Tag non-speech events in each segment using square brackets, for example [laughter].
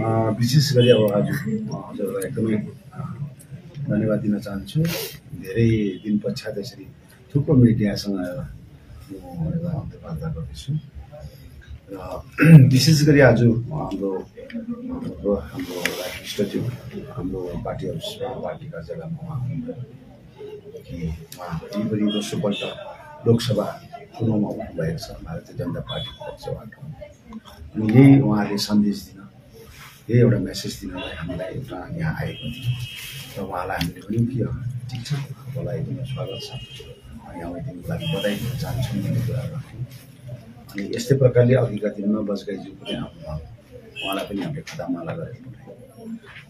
विशेष गरी अब आज अँ, हजुरहरूलाई एकदमै धन्यवाद दिन चाहन्छु। धेरै दिन पश्चात यसरी थुप्रो मिडियासँग म एउटा अन्तर्वार्ता गर्दैछु। र [clears throat] विशेष गरी आज हाम्रो हाम्रो हाम्रो इष्टज्यू हाम्रो पार्टी कार्यालयमा उहाँ हुनुहुन्थ्यो कि उहाँ पनि दोस्रोपल्ट लोकसभा चुनावमा उठ्नुभएको छ भारतीय जनता पार्टीको पक्षबाट। अनि यही उहाँले सन्देश दिन यही एउटा मेसेज दिनलाई हामीलाई एउटा यहाँ आएको थियो। र उहाँलाई हामीले भन्यौँ कि ठिक छ। तपाईँलाई एकदमै स्वागत छ। यहाँ दिनको लागि बधाई दिन चाहन्छौँ भन्ने कुरा राख्यौँ अनि यस्तै प्रकारले अघिका दिनमा बजगाईज्यू पनि आउनुभयो उहाँलाई पनि हामीले खदामाला पठायौँ।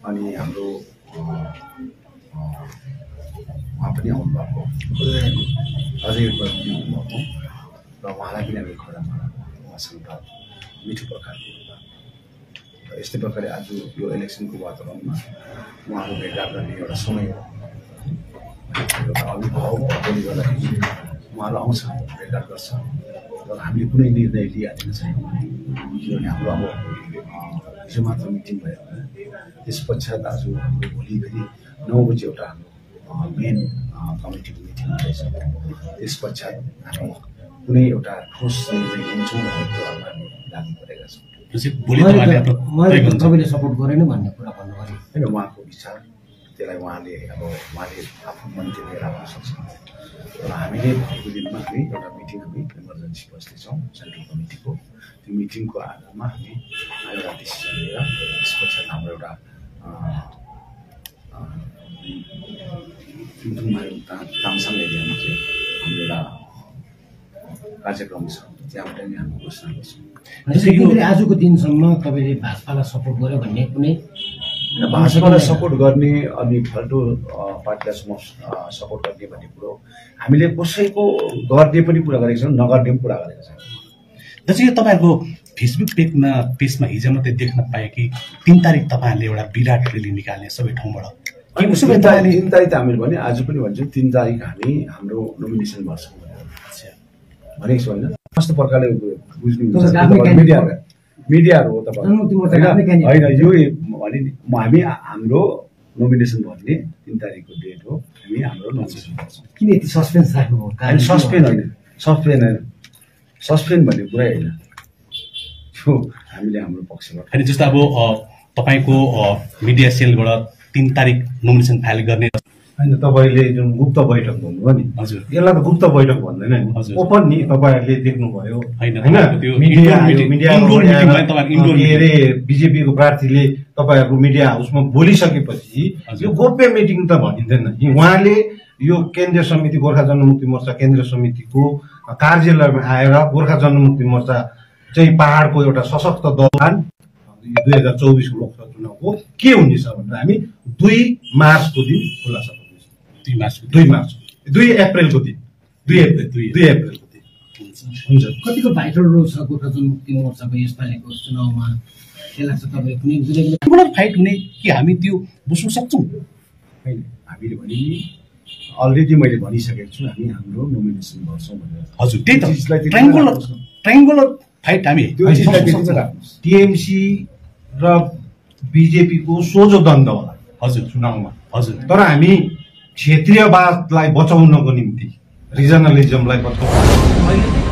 अनि हाम्रो उहाँ पनि आउनुभएको। अझै पनि आउनुभएको। र उहाँलाई पनि हामीले खदामाला उहाँसँग मिठो प्रकारको यस्तै प्रकारले आज यो इलेक्सनको वातावरणमा उहाँको भेटघाट गर्ने एउटा समय हो एउटा भएकोले गर्दाखेरि उहाँहरू आउँछ भेटघाट गर्छ। तर हामीले कुनै निर्णय लिइहालेको छैनौँ किनभने हाम्रो अब हिजो मात्र मिटिङ भयो। त्यस पश्चात आज हाम्रो भोलि फेरि नौ बजी एउटा हाम्रो मेन कमिटीको मिटिङ हुँदैछ। त्यस पश्चात हामी कुनै एउटा ठोस निर्णय लिन्छौँ भन्ने कुरामा लागि परेका छौँ। तपाईँले सपोर्ट गरेन भन्ने कुरा भन्नुभयो होइन उहाँको विचार त्यसलाई उहाँले अब उहाँले आफ्नो मन्त्री राख्न सक्छ। र हामीले भोलिको दिनमा हामी एउटा मिटिङ हामी इमर्जेन्सी बस्दैछौँ सेन्ट्रल कमिटीको त्यो मिटिङको आधारमा हामी एउटा डिसिजन लिएर त्यस पछाडि हाम्रो एउटा तामसाङ एरियामा चाहिँ हाम्रो एउटा कार्यक्रम छ। हामी आजको दिनसम्म तपाईँले भाजपालाई सपोर्ट गर्यो भन्ने कुनै र भाजपालाई सपोर्ट गर्ने अनि फाल्टु पार्टीलाई सपोर्ट गर्ने भन्ने कुरो हामीले कसैको गर्ने पनि कुरा गरेको छौँ नगर्ने पनि कुरा गरेको छौँ जस्तै कि तपाईँहरूको फेसबुक पेजमा पेजमा हिजो मात्रै देख्न पाएँ कि तिन तारिक तपाईँहरूले एउटा विराट रेली निकाल्ने सबै ठाउँबाट। तिन तारिक त हामीले भने आज पनि भन्छौँ तिन तारिक हामी हाम्रो नोमिनेसन गर्छौँ भनेको छु होइन? कस्तो प्रकारले बुझ्नु मिडियाहरू मिडियाहरू हो तपाईँ होइन यो भने हामी हाम्रो नोमिनेसन भन्ने तिन तारिकको डेट हो हामी हाम्रो नोमिनेसन किन यति सस्पेन्स राख्नुभयो होइन कारण सस्पेन्ड होइन सस्पेन्ड होइन सस्पेन्ड भन्ने कुरै होइन यो हामीले हाम्रो पक्षबाट होइन जस्तो अब तपाईँको मिडिया सेलबाट तिन तारिक नोमिनेसन फाइल गर्ने होइन तपाईँले जुन गुप्त बैठक भन्नुभयो नि हजुर। यसलाई त गुप्त बैठक भन्दैन नि। ओपन नि तपाईँहरूले देख्नुभयो। अरे बिजेपीको प्रार्थीले तपाईँहरूको मिडिया हाउसमा बोलिसकेपछि। यो गोप्य मिटिङ त भनिँदैन उहाँले यो केन्द्रीय समिति गोर्खा जनमुक्ति मोर्चा केन्द्रीय समितिको कार्यालयमा आएर गोर्खा जनमुक्ति मोर्चा चाहिँ पहाडको एउटा सशक्त दलान दुई हजार चौबिसको लोकसभा चुनावको के हुनेछ भनेर हामी दुई मार्चको दिन खुलासा दुई मार्च। दुई मार्च। दुई अप्रिलको दिन। दुई अप्रिल। दुई- दुई अप्रिलको दिन। हुन्छ। कतिको भाइटल रोल छ गोर्खा जनमुक्ति मोर्चाको यसपालिको चुनावमा के लाग्छ तपाईँ कुनै फाइट हुने कि हामी त्यो बुझ्न सक्छौँ? होइन हामीले भने अलरेडी मैले भनिसकेको छु हामी हाम्रो नोमिनेसन गर्छौँ भनेर। हजुर त्यही त। ट्राइङ्गुलर। ट्राइङ्गुलर फाइट हामी त्यो टिएमसी र बिजेपीको सोझो द्वन्द होला हजुर। चुनावमा। हजुर। तर हामी क्षेत्रीयवादलाई बचाउनको निम्ति रिजनलिजमलाई बचाउनको अहिले